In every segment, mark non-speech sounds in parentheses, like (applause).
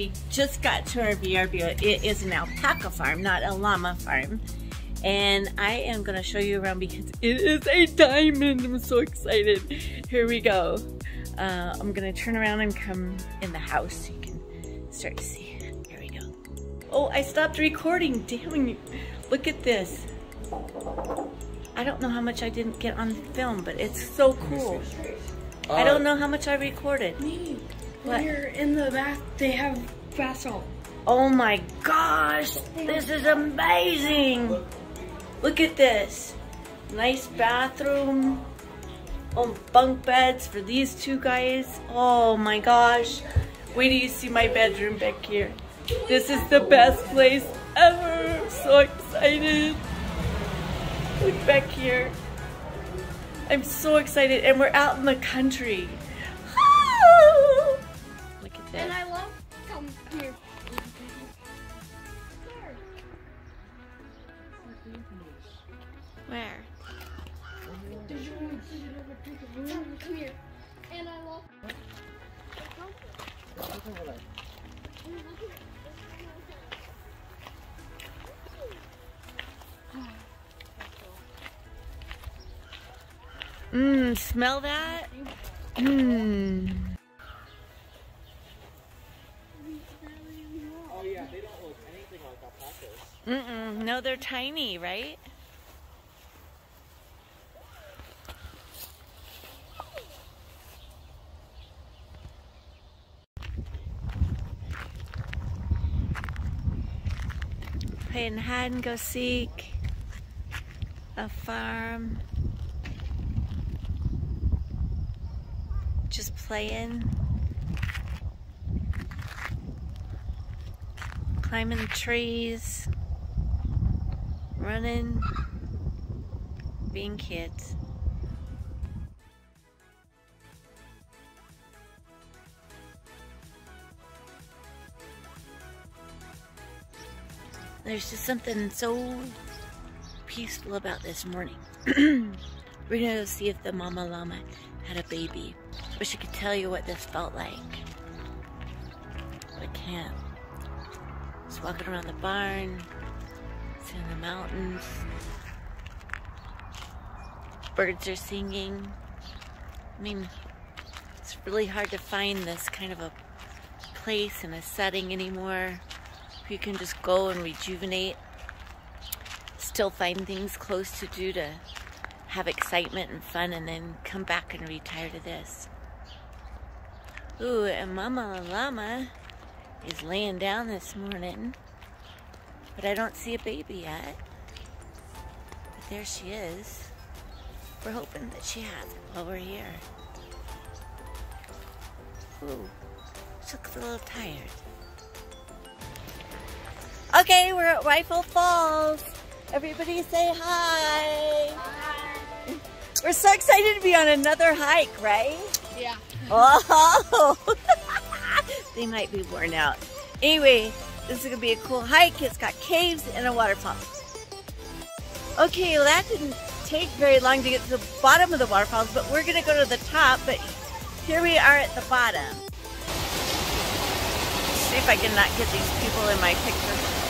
we just got to our VRBO. It is an alpaca farm, not a llama farm. And I am gonna show you around because it is a diamond. I'm so excited. Here we go. Uh, I'm gonna turn around and come in the house so you can start to see. Here we go. Oh, I stopped recording. Damn you. Look at this. I don't know how much I didn't get on film, but it's so cool. I don't know how much I recorded. Me. What? When you're in the bath, they have bath. Oh my gosh, this is amazing. Look at this. Nice bathroom. Oh, bunk beds for these two guys. Oh my gosh. Wait till you see my bedroom back here. This is the best place ever. So excited. Look back here. I'm so excited and we're out in the country. (gasps) Look at And Smell that? Mmm. Oh yeah, they don't look anything like alpacas. Mm-mm. No, they're tiny, right? Playing hide and go seek. A farm. Just playing. Climbing trees running, being kids. There's just something so peaceful about this morning. (clears throat) We're gonna go see if the mama llama had a baby. Wish I could tell you what this felt like. But I can't. Just walking around the barn, seeing the mountains. Birds are singing. I mean, it's really hard to find this kind of a place and a setting anymore. You can just go and rejuvenate. Still find things close to do to have excitement and fun and then come back and retire to this. Ooh, and Mama Llama is laying down this morning. But I don't see a baby yet. But there she is. We're hoping that she has it while we're here. Ooh, she looks a little tired. Okay, we're at Rifle Falls. Everybody say hi. We're so excited to be on another hike, right? Yeah. Oh, (laughs) they might be worn out. Anyway, this is gonna be a cool hike. It's got caves and a waterfall. Okay, well that didn't take very long to get to the bottom of the waterfalls, but we're gonna go to the top. But here we are at the bottom. See if I can not get these people in my picture.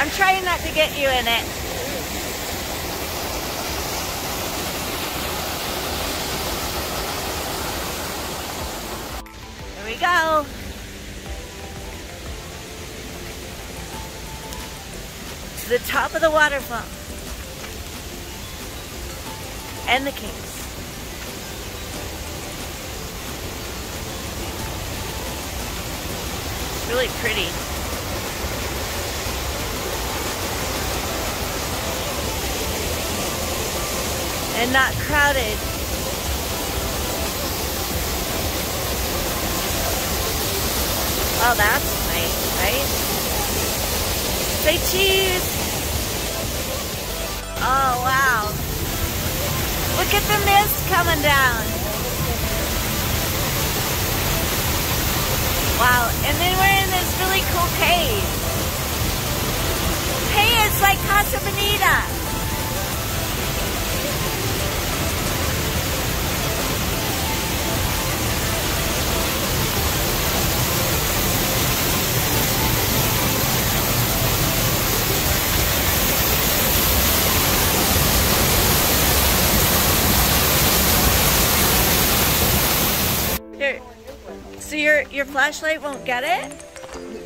I'm trying not to get you in it. Here we go. To the top of the waterfall. And the. It's really pretty. And not crowded. Oh, that's nice, right? Say cheese. Oh, wow. Look at the mist coming down. Wow, and then we're in this really cool cave. Hey, it's like Casa Bonita. Your your flashlight won't get it?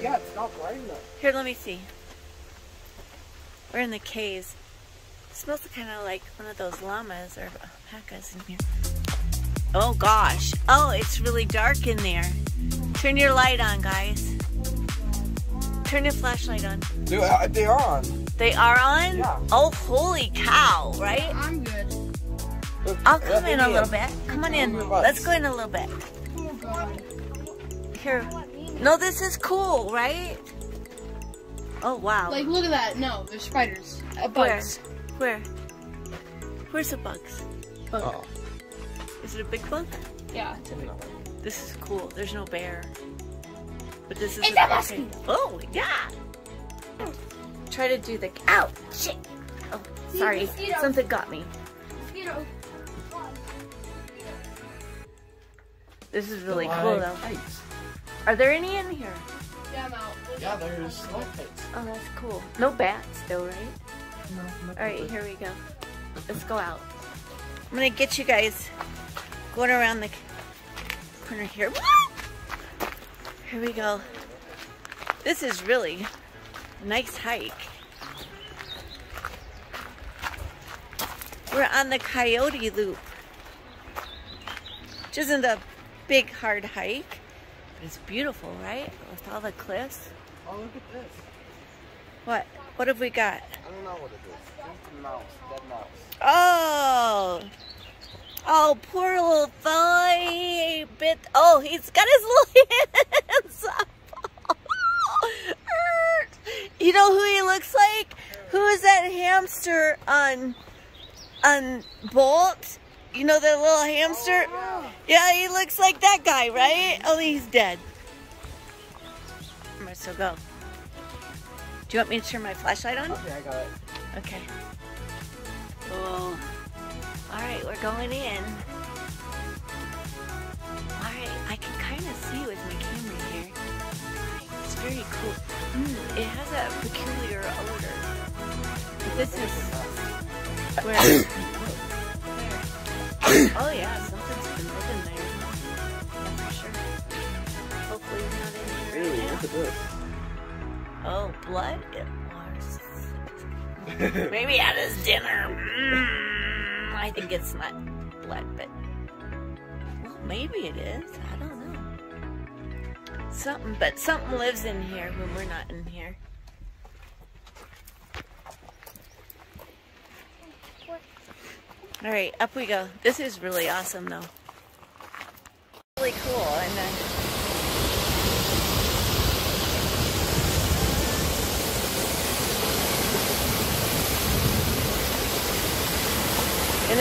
Yeah, it's not bright enough. Here, let me see. We're in the caves. It smells kind of like one of those llamas or alpacas in here. Oh gosh. Oh, it's really dark in there. Turn your light on, guys. Turn your flashlight on. They, uh, they are on. They are on? Yeah. Oh, holy cow, right? I'm good. I'll come me in a little bit. Come on in. Let's go in a little bit. Oh god. Here. No, this is cool, right? Oh, wow. Like, look at that. No, there's spiders. Uh, Where? bugs. Where? Where's the bugs? Oh. Is it a big bug? Yeah, it's a big This is cool. There's no bear. But this is It's a a mosquito. Oh, yeah. Try to do the ow shit. Oh, See, sorry. mosquito. Something got me. mosquito. This is really cool though. kites. Are there any in here? Yeah, I'm out. Yeah, there's stalactites. Oh, that's cool. No bats though, right? No, All right, here we go. Let's go out. I'm gonna get you guys going around the corner here. Woo! Here we go. This is really a nice hike. We're on the Coyote Loop, which isn't a big hard hike, but it's beautiful, right? With all the cliffs. Oh, look at this. What? What have we got? I don't know what it is. It's a mouse. Dead mouse. Oh. Oh, poor little. He bit. Oh, he's got his (laughs) little hands up. (laughs) you know who he looks like? Who is that hamster on on Bolt? You know that little hamster? Yeah, he looks like that guy, right? Oh, he's dead. I'm gonna still go. Do you want me to turn my flashlight on? Okay, I got it. Okay. Oh. All right, we're going in. All right, I can kind of see with my camera here. It's very cool. Mm, it has a peculiar odor. This is where. (coughs) this. Oh, blood? It was. (laughs) Maybe at his dinner. Mm, I think it's not blood, but. Well, maybe it is. I don't know. Something, but something lives in here when we're not in here. All right, up we go. This is really awesome, though. Really cool, and uh,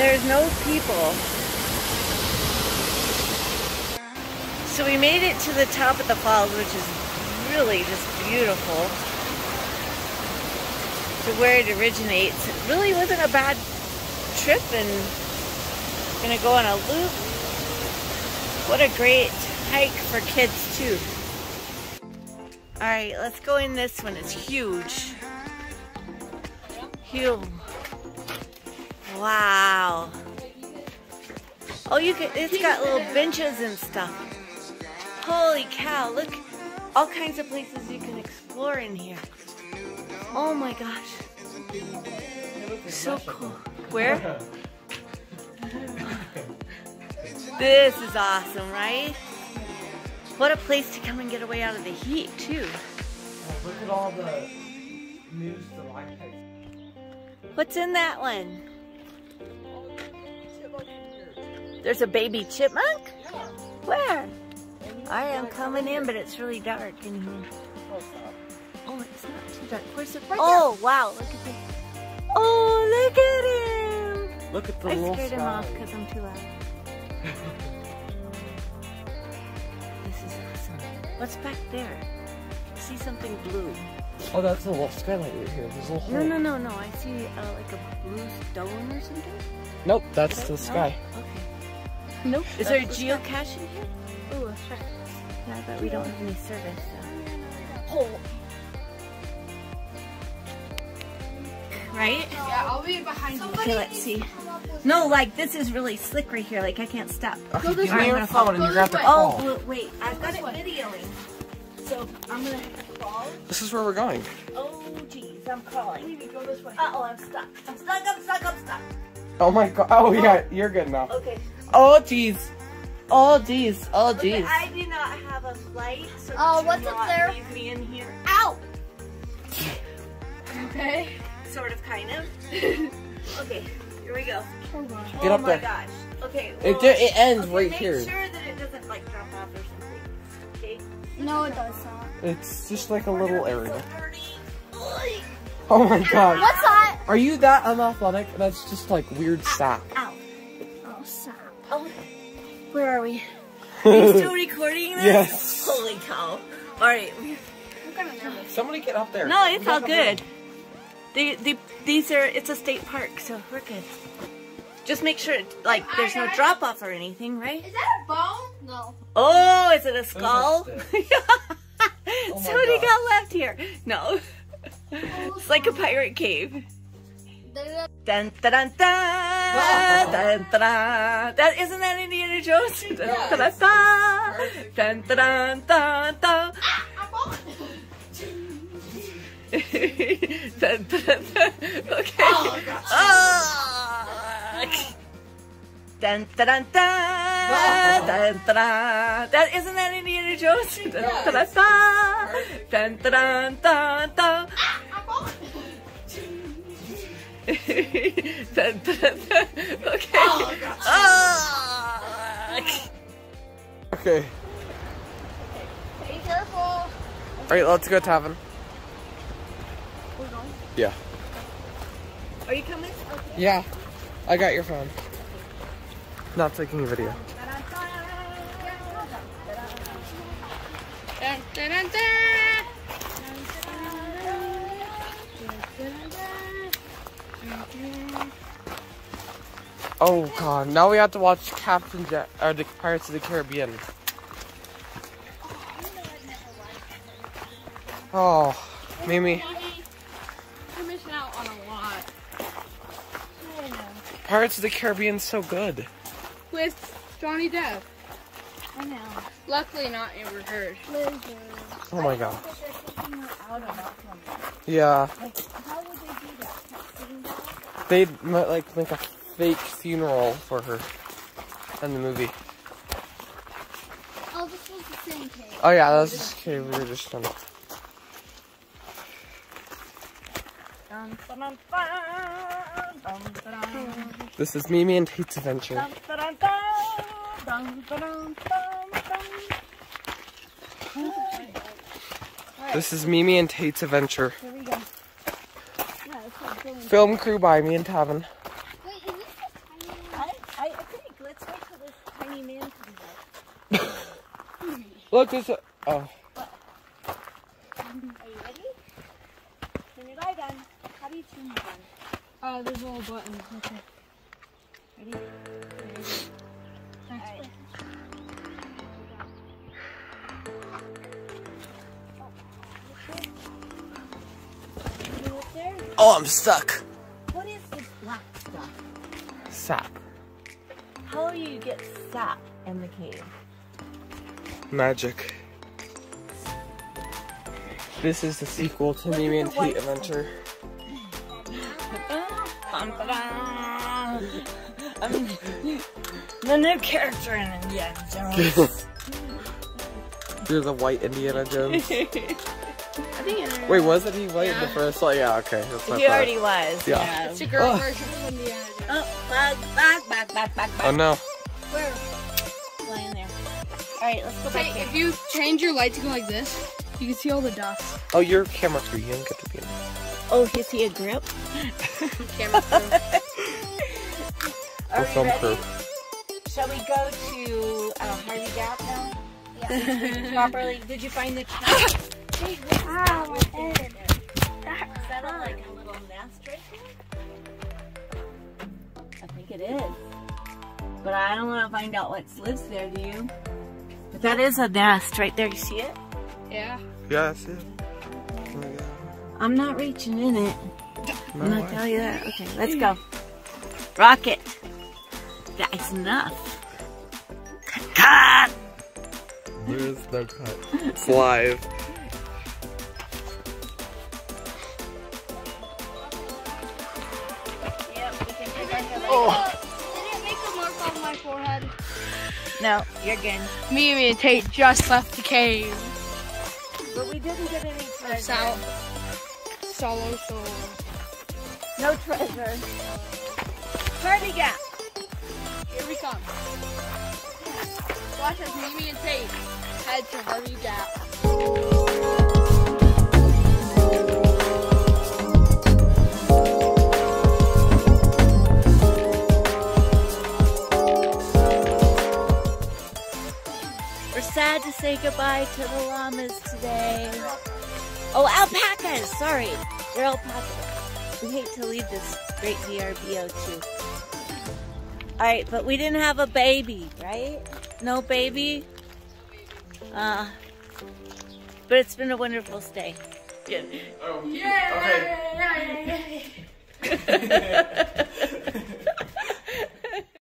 there's no people. So we made it to the top of the falls, which is really just beautiful. To where it originates. It really wasn't a bad trip and gonna go on a loop. What a great hike for kids too. Alright, let's go in this one. It's huge. Huge. Wow. Oh, you can, it's got little benches and stuff. Holy cow, look. All kinds of places you can explore in here. Oh my gosh. So cool. Where? (laughs) This is awesome, right? What a place to come and get away out of the heat, too. Look at all the new stalactites. What's in that one? There's a baby chipmunk? Where? I am coming in, but it's really dark in here. Oh, it's not too dark. Where's it? Oh, wow. Look at this. Oh, look at him. Look at the I little scared him off because I'm too loud. (laughs) this is awesome. What's back there? I see something blue. Oh, that's a little skylight right here. There's a little No, hole. no, no, no. I see uh, like a blue stone or something. Nope, that's the sky. Oh, okay. Nope. Is there a geocache in here? sky. Ooh, let's check. Yeah, but we don't have any service, so. Hole. right? Yeah, I'll be behind you. Okay, let's see. No, like this is really slick right here. Like I can't stop. Okay, Go this give me way. your phone and you grab the way. Oh, call. wait. I've got it videoing. So I'm gonna fall. This is where we're going. Oh, jeez. I'm crawling. Maybe go this way. Uh oh, I'm stuck. I'm stuck. I'm stuck. I'm stuck. Oh my god. Oh yeah, you're good now. Okay. Oh jeez. Oh jeez. Oh Okay, jeez. I do not have a light, so Oh, what's up there? leave me in here. Ow! Okay. Sort of, kind of. (laughs) okay, here we go. Get oh up my there. gosh. Okay. It well, di- it ends okay, right make here. sure that it doesn't like drop off or something. Okay. No, it does not. It's just like a little area. So Oh my god. What's that? Are you that unathletic? That's just like weird sap. Where are we? (laughs) Are you still recording this? Yes. Holy cow. Alright. I'm kind of nervous. Somebody get up there. No, it's all good. They, they, these are, it's a state park, so we're good. Just make sure, like, there's no drop off or anything, right? Is that a bone? No. Oh, is it a skull? (laughs) Oh Somebody gosh. got left here. No. (laughs) Oh, it's like a pirate cave. Dun dun dun dun. That isn't that Indiana Jones? Dun dun dun dun dun dun. Okay. Ah. Dun dun dun dun dun dun. That isn't that Indiana Jones? Dun dun dun dun dun dun (laughs) Okay. Ah. Okay. Be careful. Alright, let's go, Tavin. We're going. Yeah. Are you coming? Yeah. I got your phone. Not taking a video. Dun, dun, dun, Oh god, now we have to watch Captain Jack or the Pirates of the Caribbean. Oh, Mimi, You're missing out on a lot. Pirates of the Caribbean's so good. With Johnny Depp. I know. Luckily not Amber Heard. Oh my god. Yeah. How would they do that? They'd like make a fake funeral for her in the movie. Oh, this was the same cake. Oh yeah, that's just okay. We were just dun, This is Mimi and Tate's Adventure. This is Mimi and Tate's Adventure. Here we go. Yeah, it's like. Film crew by me and Tavin. Wait, is this the tiny I, I, I think let's wait for this tiny man to be back. Look, there's a. Oh. Are you ready? Turn your light on. How do you turn it on? Uh, there's a little button. Okay. Ready? Alright. You up? Oh, I'm stuck. What is this black stuff? Sap. How do you get sap in the cave? Magic. This is the sequel to Mimi and Tate Adventure. I'm the new character in Indiana Jones. (laughs) You're the white Indiana Jones. I (laughs) think Wait, wasn't he white in the first one? Yeah, okay. That's what he thought. already was. Yeah. Yeah. It's a girl Oh. version of Indiana Jones. Oh, back, back, back, back, back, back. Oh no. Where? Lying there. All right, let's go back Hey, here. if you change your light to go like this, you can see all the dots. Oh, you're camera crew. You don't get to be in. Oh, is he a grip? (laughs) Camera crew. Are film crew. Shall we go to uh, Harvey Gap now? Yeah. Properly. Did you find the trap? Ah, my head. Is that a, like a little nest right there? I think it is. But I don't want to find out what lives there, do you? But that is a nest right there. You see it? Yeah. Yeah, that's it. Oh, yeah. I'm not reaching in it. No I'm not way. telling you that. Okay, let's go. Rocket. That's enough. Cut. There is no cut. It's live. Oh. No, you're good. Mimi and Tate just left the cave. But we didn't get any treasure. Sal- solo solo. No treasure. Party gap. Here we come. Watch as Mimi and Tate head to Harvey Gap. We're to say goodbye to the llamas today. Oh, alpacas! Sorry, they're alpacas. We hate to leave this great VRBO too. Alright, but we didn't have a baby, right? No baby? Uh, but it's been a wonderful stay. Oh, okay. (laughs) (laughs) (laughs)